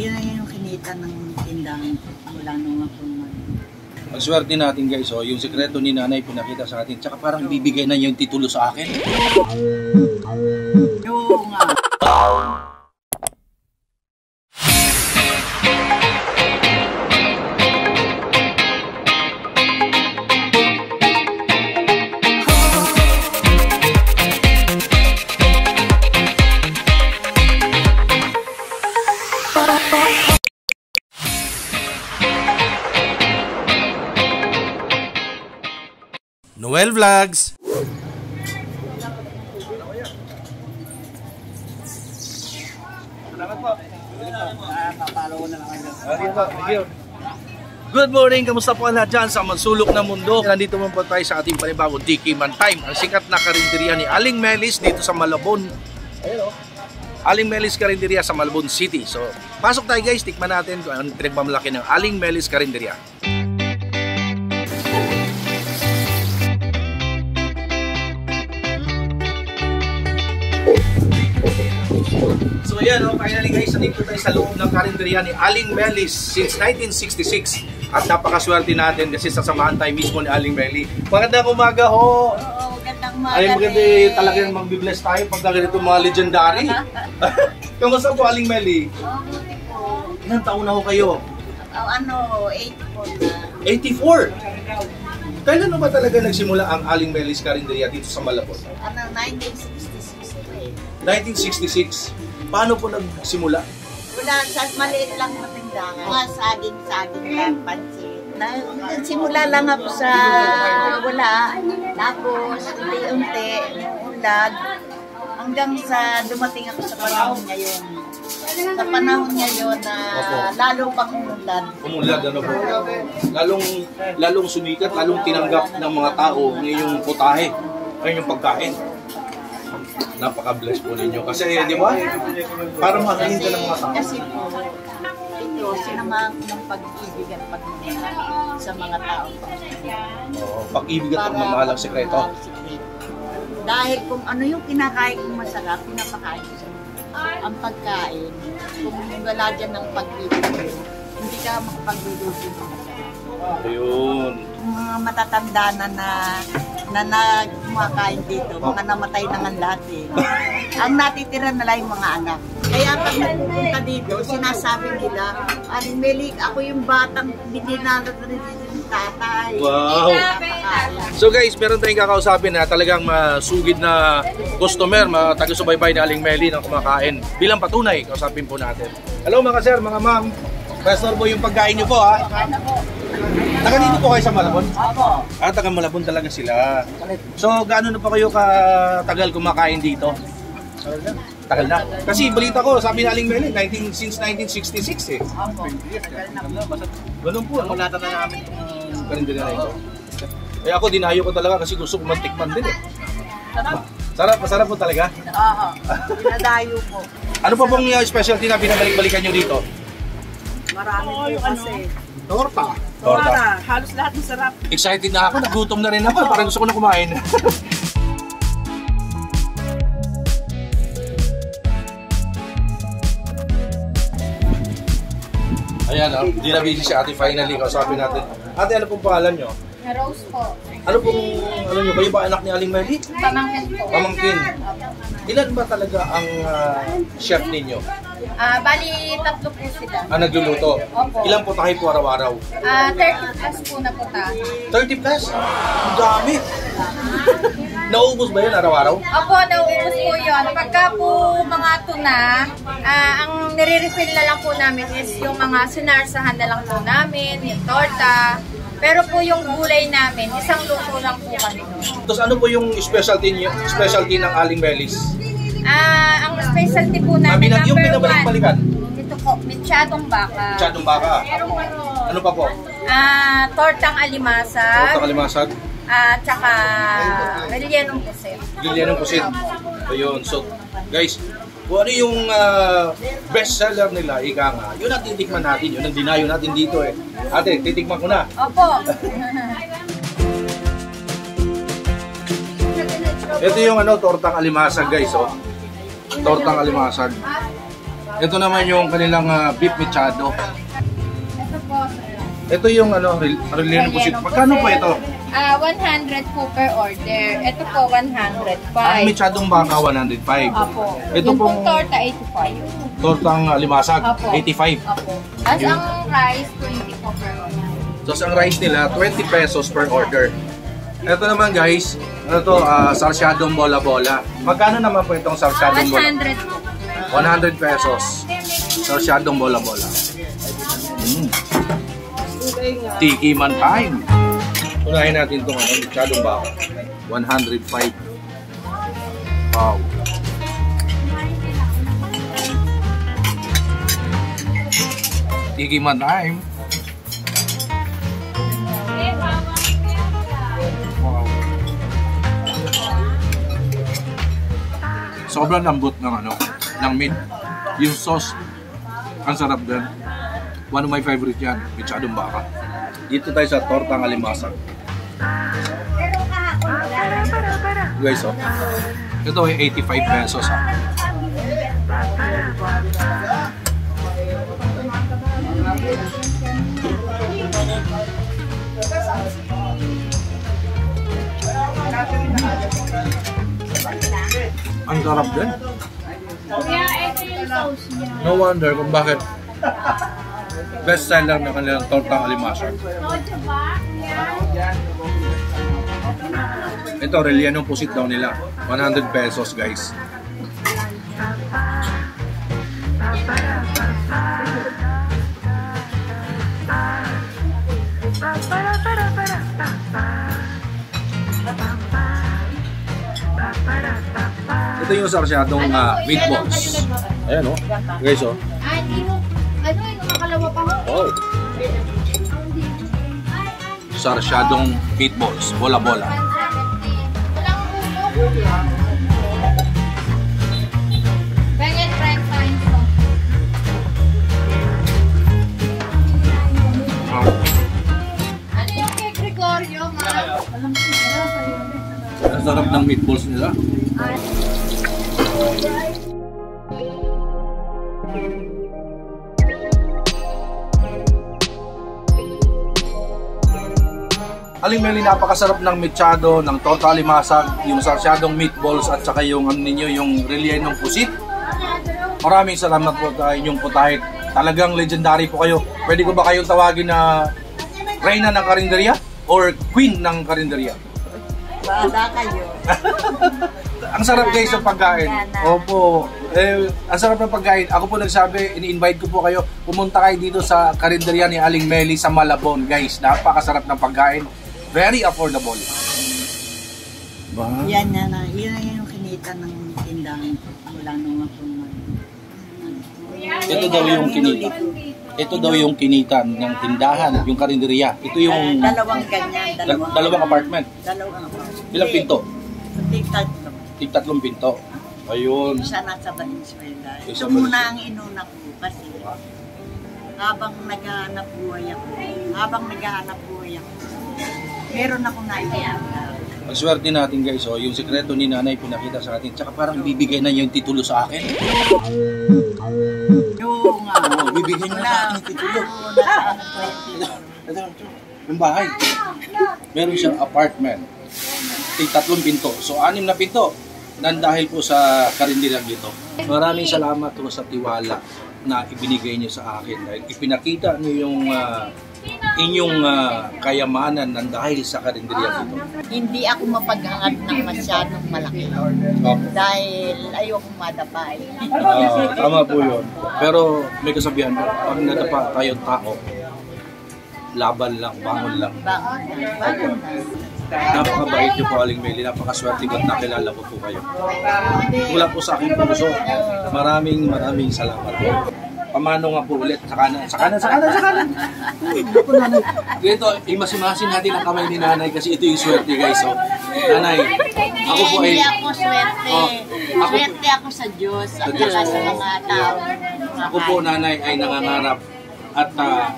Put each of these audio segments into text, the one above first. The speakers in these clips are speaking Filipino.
Yun na yung kinita ng tindahan mula nung ako naman. Ang swerte natin guys, oh, yung sekreto ni nanay pinakita sa atin. Tsaka parang bibigay na yung titulo sa akin. Oo nga. Noel Vlogs! Good morning! Kamusta po lahat dyan sa mansulok ng mundo? Nandito mo po tayo sa ating panibagong Tiki Man Time. Ang sikat na karinderya ni Aling Melis dito sa Malabon. Aling Melis Karinderya sa Malabon City. So, pasok tayo guys, tikman natin kung anong pinagmamalaki ng Aling Melis Karinderya. So ayan, oh, finally guys, nandito tayo sa loob ng karinderya ni Aling Melis since 1966. At napakaswerte natin kasi sasamahan tayo mismo ni Aling Meli. Magandang umaga ho! Oo, gandang mga Ay, maganda eh, talagang magbibless tayo pag ganito mga legendary. Kamusta po Aling Meli? Oo, buti po. Ilang taon na ho kayo? Oh, ano, 8 po na. 84! Kailan ba talaga nagsimula ang Aling Melis Karinderya dito sa Malabon? Ano, 1966 po eh. 1966. Paano po nagsimula? Wala, sa maliit lang na tindahan. Mga saging-saging lang, pansit. Na, simula lang ako sa wala. Tapos, unti-unti, ulag. Hanggang sa dumating ako sa panahon ngayon. Sa panahon ngayon na Opo. lalo pang umulan. Umulad ano po? Lalong lalong sumikat, lalong tinanggap ng mga tao ng yung putahe, ng yung pagkain. Napaka-bless po ninyo. Kasi, di ba? Parang makain ka ng mga tao. Kasi po, ito, sinamahan ko ng pag-ibig at pagmamahal sa mga tao. Oo, pag-ibig at pagmamahal ang sekreto. Dahil kung ano yung kinakain kong masarap, pinapakain ko. Ang pagkain, kung wala dyan ng pag-ibig, hindi ka makapagluluto ng masarap. Ayun. Mga matatanda na na na nagkumakain dito, mga namatay na nga lahat eh. Ang natitira na lang yung mga anak. Kaya pag nagpupunta dito, sinasabi nila, Aling Melik, ako yung batang bininalat na rin yung tatay. Wow. So guys, meron tayong kakausapin na talagang masugid na customer, mga taga-subaybay na Aling Meli na kumakain. Bilang patunay, kausapin po natin. Hello mga sir, mga ma'am. Pastor po yung pagkain niyo po ha. Taga dito po kayo sa Malabon? Opo. Ah, taga Malabon talaga sila. So, gaano na pa kayo katagal kumakain dito? Tagal na. Kasi balita ko, sabi na Aling Meli, 19, since 1966 eh. Opo. Ganun po. Wala na namin itong karinderya na ito. Eh ako, dinayo ko talaga kasi gusto ko mantikman din eh. Sarap. Sarap, masarap po talaga. Oo. Pinadayo po. Ano pa pong uh, specialty na binabalik-balikan nyo dito? Marami po kasi. Torta. Wala, halos lahat masarap. Excited na ako, nagutom na rin ako. Parang gusto ko na kumain. Ayan, oh, di na busy si ate finally. Kausapin natin. Ate, ano pong pangalan nyo? Rose po. Ano pong, ano nyo, kayo ba anak ni Aling Meli? Pamangkin po. Pamangkin. Ilan ba talaga ang ah, chef ninyo? Ah, bali, tatlo po sila. Ang nagluluto? Opo. Ilang po tayo po araw-araw? Ah, 30 plus po na po ta. 30 plus? Ang dami! Naubos ba yun araw-araw? Opo, nauubos po yun. Pagka po mga tuna, ah, ang nire-refill na lang po namin is yung mga sinarsahan na lang po namin, yung torta. Pero po yung gulay namin, isang luto lang po kami. Tapos ano po yung specialty niyo, specialty ng Aling Melis? Ah, ang specialty po Ah, namin, binag- yung number one. pinabalik-balikan? Ito po, mitsyadong baka. Chadong baka. Ano pa po? Ah, tortang alimasag. Torta kalimasag? At saka rellenong pusit. Lilian ng kusit. Ayun. So, guys, kung ano yung ah, best seller nila, ika nga, yun ang titikman natin. Yun ang dinayo natin dito eh. Ate, titikman ko na. Opo. Ito yung ano, tortang alimasag guys, oh. Tortang alimasag. Ito naman yung kanilang ah, beef mechado. Ito po, sir. Ito yung ano, rel- relian po Magkano po ito? Ah, 100 po per order. Ito po, 105. Ang mechadong baka 105. Apo. Ito Yung pong torta, 85. tortang limasag, Apo. 85. Apo. Tapos ang rice, 20 po per order. Tapos ang rice nila, 20 pesos per order. Ito naman guys, ano to, ah, sarsyadong bola-bola. Magkano naman po itong sarsyadong bola? 100 po. 100 pesos. Sarsyadong bola-bola. Mm. Tiki man time. Unahin natin itong ano, sarsyadong baka. 105. Wow. Tiki man time. Sobrang lambot ng ano, ng meat. Yung sauce, ang sarap din. One of my favorite yan, mechadong baka. Dito tayo sa tortang alimasag. Guys, oh. Ito ay 85 pesos ah. Ang sarap din. No wonder kung bakit best seller ng kanilang tortang alimasag. Ito, relyanong pusit daw nila. 100 pesos, guys. Ito yung sarsyadong uh, meatballs. Ayan, oh. Guys, oh. Ay, di mo. Ano yun, makalawa pa mo. Oh. Sarsyadong meatballs. Bola-bola. 170. Walang ulo. Ang meatballs nila. Aling Meli, napakasarap ng mechado, ng torta limasag, yung sarsyadong meatballs at saka yung ano ninyo, yung relay ng pusit. Maraming salamat po sa inyong putahit. Talagang legendary po kayo. Pwede ko ba kayong tawagin na Reyna ng Karinderya or Queen ng Karinderya? Bada kayo. Ang sarap guys ng pagkain. Opo. Eh, ang sarap ng pagkain. Ako po nagsabi, ini-invite ko po kayo. Pumunta kayo dito sa karinderya ni Aling Meli sa Malabon. Guys, napakasarap ng pagkain. Very affordable. Ba? Yan yan na. Yan na yung kinita ng tindahan. Wala po naman. Ito daw yung kinita. Ito daw yung kinita ng tindahan, yung karinderya. Ito yung Dalawang ganyan. dal- Dalawang, dalawang apartment. dalawang Ilang pinto? Tigtatlo. Tig tatlong pinto. Ayun. Isa nasa Valenzuela. Isa Ito muna Valenzuela. ang inuna ko kasi habang naghahanap buhay ako, habang naghahanap buhay ako, meron ako naiinda. Ang swerte natin guys, oh, yung sikreto ni nanay pinakita sa atin. Tsaka parang ibibigay na niya yung titulo sa akin. Yung nga. Oo, bibigyan niya na sa akin yung titulo. Yung bahay. Meron siyang apartment. Tig tatlong pinto. So, anim na pinto. Nan dahil po sa karinderang dito. Maraming salamat po sa tiwala na ibinigay niyo sa akin. Dahil ipinakita niyo yung ah, inyong ah, kayamanan nan dahil sa karinderang dito. Hindi ako mapaghangad ng masyadong malaki. Opo. Dahil ayokong madapay. Ah, tama po yun. Pero may kasabihan po, pag nadapa kayong tao, laban lang, bangon lang. Bangon na, bangon na. Napakabait niyo po, Aling Meli. Napakaswerte ko at nakilala ko po kayo. Mula po sa aking puso, maraming maraming salamat po. Pamano nga po ulit, sa kanan, sa kanan, sa kanan, sa kanan. Naku, nanay. Dito, imasimasin natin ang kamay ni nanay kasi ito yung swerte guys. So, nanay, ako po ay... Hindi ako swerte. Oh, ako- swerte ako sa Diyos at saka sa mga tao. Ako po nanay ay nangangarap at gi-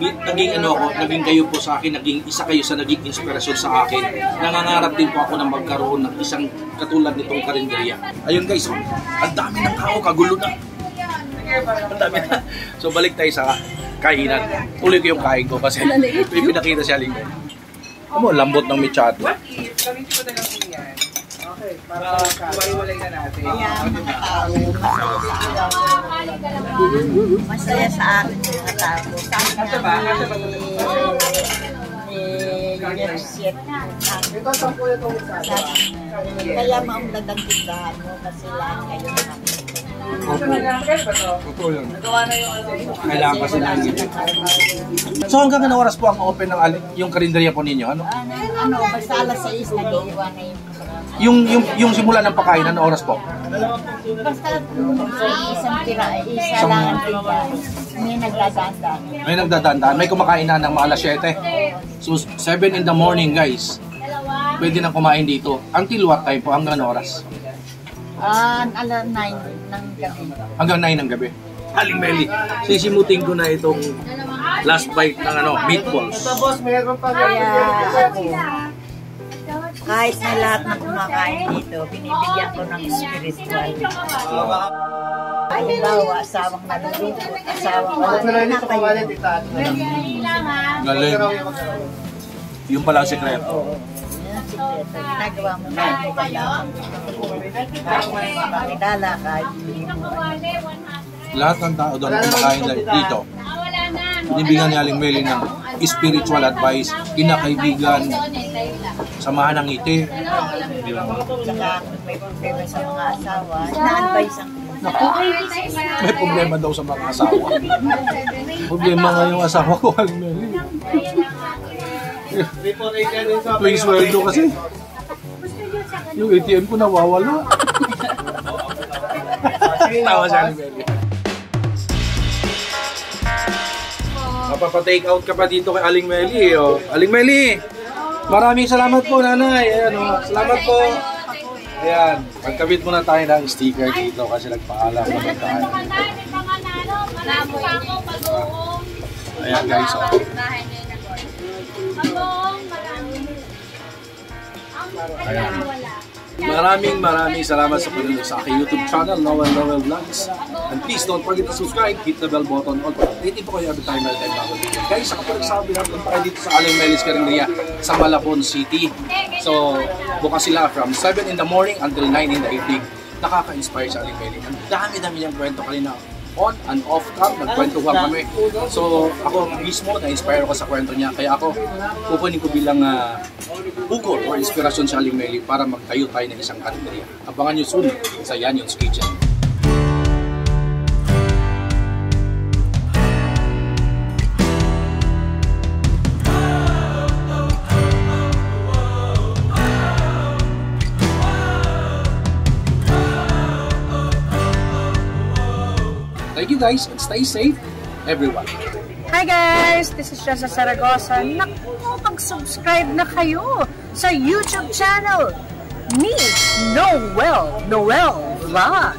naging ano ako, naging kayo po sa akin, naging isa kayo sa naging inspirasyon sa akin. Nangangarap din po ako na magkaroon ng isang katulad nitong karinderya. Ayun guys, oh, ang dami ng tao, kagulo na. Ang dami na. So balik tayo sa kainan. Tuloy ko yung kain ko kasi may pinakita si Aling Meli. Ano, lambot ng michato. What if, gamitin ko na lang yan. Okay, para iwalay na natin. Tao, masaya sa akin. Mga tao. Sabi nga Asa ba? Asa ba? kaya maunlad ang tindahan mo kasi lahat kayo nakikita. Totoo yun. Gawa na yung ano. Kailangan kasi namin. So hanggang anong oras po ang open ng yung karinderya po ninyo? Ano? Ano, ano, basta alas 6 nag-iiwan na yung Yung, yung, yung simula ng pagkain, anong oras po? Basta sa isang tira, isa lang ang tindahan. May nagdadaan May nagdadandaan. May kumakain na ng mga alas 7. So 7 in the morning guys. Pwede na kumain dito. Until what time po? Hanggang oras? Ah, alas 9 ng gabi. Hanggang 9 ng gabi. Aling Meli, sisimutin ko na itong last bite ng ano, meatballs. boss, mayroon pa Kaya ako, kahit na lahat ng kumakain dito, binibigyan ko ng spiritual. Halimbawa, asawang nalulungkot, asawang wala na kayo. Galing. Yung pala ang sekreto. Ginagawa mo na hindi mo. Lahat ng tao doon kumakain dito. Binibigyan ni Aling Meli ng spiritual advice, kinakaibigan, samahan ng ngiti. Saka may problema sa mga asawa, na-advise ang May problema daw sa mga asawa. Problema nga yung asawa ko, Aling Meli. Tuwing sweldo kasi. Yung ATM ko nawawala. Tawa si Aling Meli. Mapapa-take out ka pa dito kay Aling Meli. Oh. Aling Meli, maraming salamat po nanay. Ayan, oh. Salamat po. Ayan, magkabit muna tayo ng sticker dito kasi nagpaalam naman tayo. Ayan guys, oh. Ayan. Maraming maraming salamat sa panonood sa aking YouTube channel, Noel Noel Vlogs. And please don't forget to subscribe, hit the bell button, all updated po kayo every time meron tayong bago video. Guys, ako po nagsabi na punta dito sa Aling Melis Carinderia sa Malabon City. So, bukas sila from 7 in the morning until 9 in the evening. Nakaka-inspire sa Aling Melis. Ang dami-dami niyang kwento kanina on and off cam, nagkwentuhan kami. So, ako mismo, na-inspire ako sa kwento niya. Kaya ako, kukunin ko bilang uh, bukol or inspirasyon sa Aling Meli para magtayo tayo ng isang karinderya. Abangan niyo soon sa Yanyon's Kitchen. Thank you guys and stay safe, everyone. Hi guys! This is Jessa Saragosa. Naku, mag-subscribe na kayo sa YouTube channel ni Noel Noel Vlog.